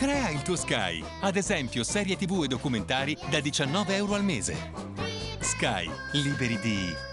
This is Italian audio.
Crea il tuo Sky. Ad esempio, serie TV e documentari da 19 euro al mese. Sky, liberi di